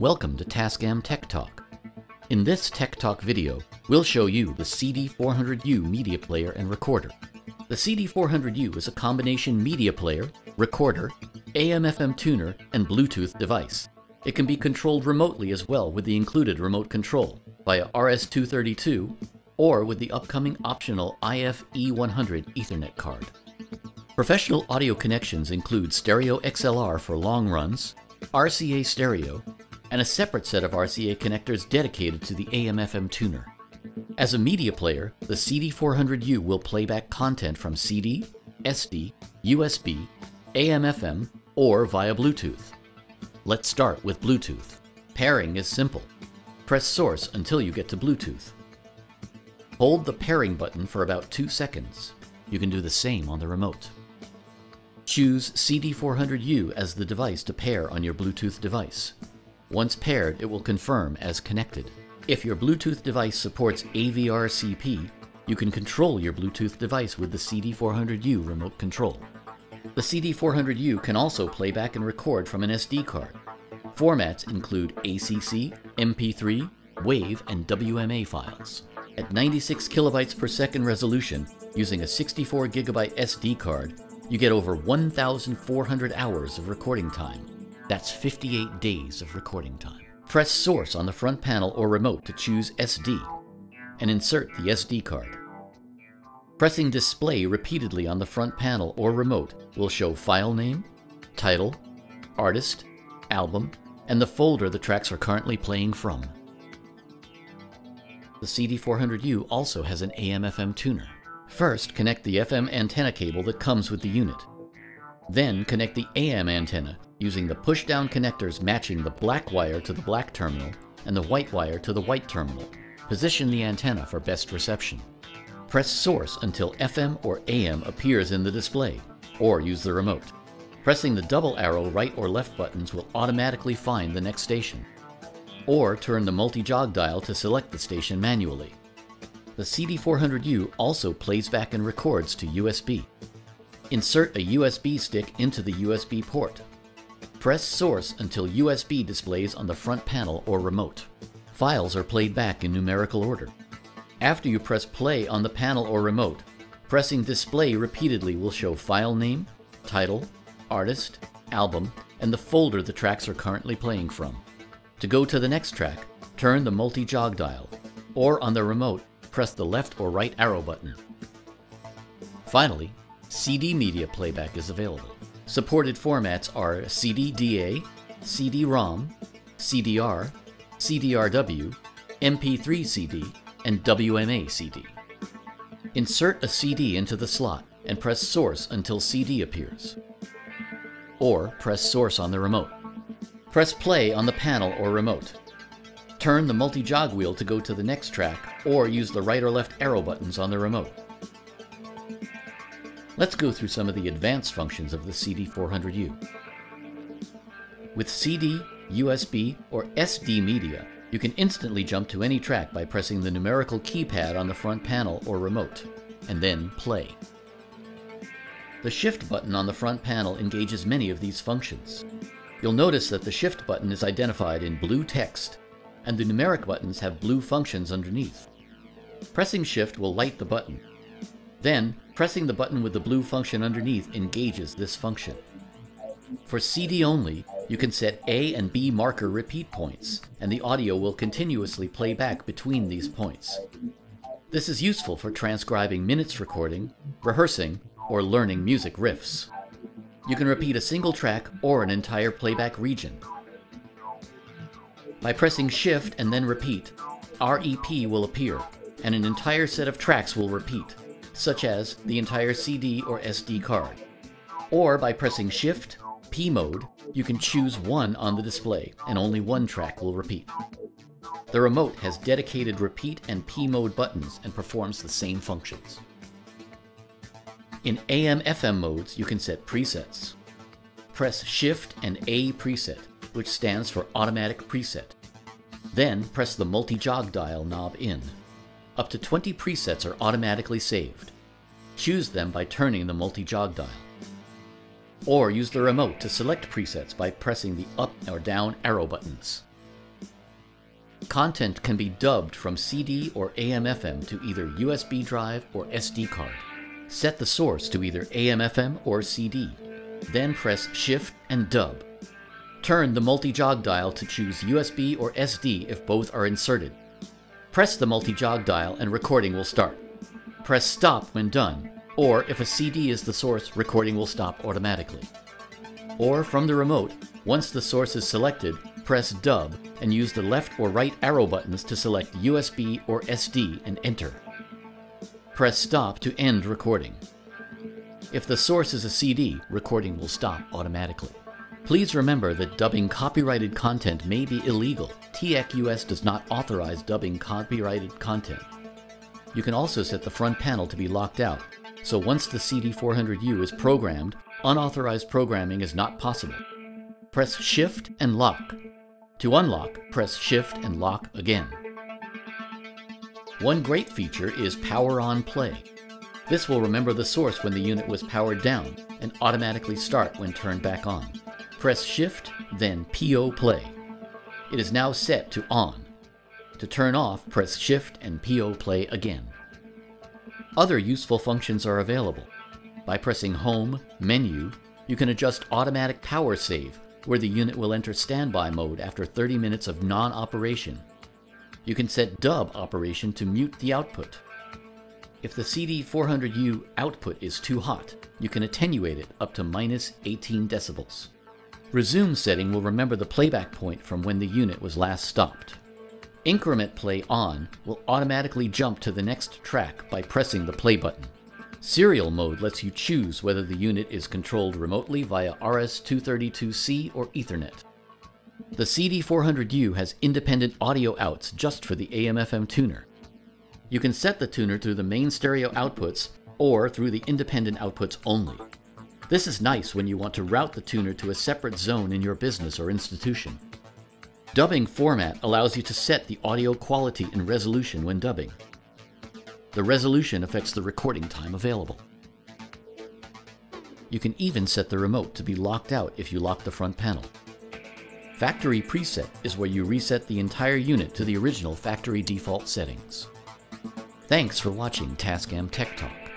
Welcome to Tascam Tech Talk. In this Tech Talk video, we'll show you the CD400U media player and recorder. The CD400U is a combination media player, recorder, AM-FM tuner, and Bluetooth device. It can be controlled remotely as well with the included remote control via RS-232 or with the upcoming optional IFE100 Ethernet card. Professional audio connections include stereo XLR for long runs, RCA stereo, and a separate set of RCA connectors dedicated to the AM-FM tuner. As a media player, the CD400U will play back content from CD, SD, USB, AM-FM, or via Bluetooth. Let's start with Bluetooth. Pairing is simple. Press source until you get to Bluetooth. Hold the pairing button for about two seconds. You can do the same on the remote. Choose CD400U as the device to pair on your Bluetooth device. Once paired, it will confirm as connected. If your Bluetooth device supports AVRCP, you can control your Bluetooth device with the CD400U remote control. The CD400U can also play back and record from an SD card. Formats include ACC, MP3, WAVE, and WMA files. At 96 kilobytes per second resolution, using a 64 gigabyte SD card, you get over 1,400 hours of recording time. That's 58 days of recording time. Press Source on the front panel or remote to choose SD, and insert the SD card. Pressing Display repeatedly on the front panel or remote will show file name, title, artist, album, and the folder the tracks are currently playing from. The CD400U also has an AM-FM tuner. First, connect the FM antenna cable that comes with the unit. Then connect the AM antenna using the push-down connectors matching the black wire to the black terminal and the white wire to the white terminal. Position the antenna for best reception. Press source until FM or AM appears in the display, or use the remote. Pressing the double arrow right or left buttons will automatically find the next station. Or turn the multi-jog dial to select the station manually. The CD400U also plays back and records to USB. Insert a USB stick into the USB port. Press source until USB displays on the front panel or remote. Files are played back in numerical order. After you press play on the panel or remote, pressing display repeatedly will show file name, title, artist, album, and the folder the tracks are currently playing from. To go to the next track, turn the multi-jog dial, or on the remote, press the left or right arrow button. Finally, CD media playback is available. Supported formats are CD-DA, CD-ROM, CDR, CDRW, MP3 CD, and WMA CD. Insert a CD into the slot and press source until CD appears. Or press source on the remote. Press play on the panel or remote. Turn the multi-jog wheel to go to the next track or use the right or left arrow buttons on the remote. Let's go through some of the advanced functions of the CD400U. With CD, USB, or SD media, you can instantly jump to any track by pressing the numerical keypad on the front panel or remote, and then play. The Shift button on the front panel engages many of these functions. You'll notice that the Shift button is identified in blue text, and the numeric buttons have blue functions underneath. Pressing Shift will light the button. Then, pressing the button with the blue function underneath engages this function. For CD only, you can set A and B marker repeat points, and the audio will continuously play back between these points. This is useful for transcribing minutes recording, rehearsing, or learning music riffs. You can repeat a single track or an entire playback region. By pressing Shift and then Repeat, REP will appear, and an entire set of tracks will repeat, such as the entire CD or SD card. Or by pressing Shift, P mode, you can choose one on the display, and only one track will repeat. The remote has dedicated repeat and P mode buttons and performs the same functions. In AM-FM modes, you can set presets. Press Shift and A preset, which stands for Automatic Preset. Then press the multi-jog dial knob in. Up to 20 presets are automatically saved. Choose them by turning the multi-jog dial. Or use the remote to select presets by pressing the up or down arrow buttons. Content can be dubbed from CD or AM-FM to either USB drive or SD card. Set the source to either AM-FM or CD. Then press Shift and Dub. Turn the multi-jog dial to choose USB or SD if both are inserted. Press the multi-jog dial and recording will start. Press Stop when done, or if a CD is the source, recording will stop automatically. Or from the remote, once the source is selected, press Dub and use the left or right arrow buttons to select USB or SD and enter. Press Stop to end recording. If the source is a CD, recording will stop automatically. Please remember that dubbing copyrighted content may be illegal. TEAC US does not authorize dubbing copyrighted content. You can also set the front panel to be locked out, so once the CD400U is programmed, unauthorized programming is not possible. Press Shift and Lock. To unlock, press Shift and Lock again. One great feature is Power On Play. This will remember the source when the unit was powered down and automatically start when turned back on. Press Shift, then PO Play. It is now set to on. To turn off, press Shift and PO Play again. Other useful functions are available. By pressing Home, Menu, you can adjust automatic power save, where the unit will enter standby mode after 30 minutes of non-operation. You can set dub operation to mute the output. If the CD400U output is too hot, you can attenuate it up to minus 18 decibels. Resume setting will remember the playback point from when the unit was last stopped. Increment play on will automatically jump to the next track by pressing the play button. Serial mode lets you choose whether the unit is controlled remotely via RS-232C or Ethernet. The CD400U has independent audio outs just for the AM-FM tuner. You can set the tuner through the main stereo outputs or through the independent outputs only. This is nice when you want to route the tuner to a separate zone in your business or institution. Dubbing format allows you to set the audio quality and resolution when dubbing. The resolution affects the recording time available. You can even set the remote to be locked out if you lock the front panel. Factory Preset is where you reset the entire unit to the original factory default settings. Thanks for watching Tascam Tech Talk.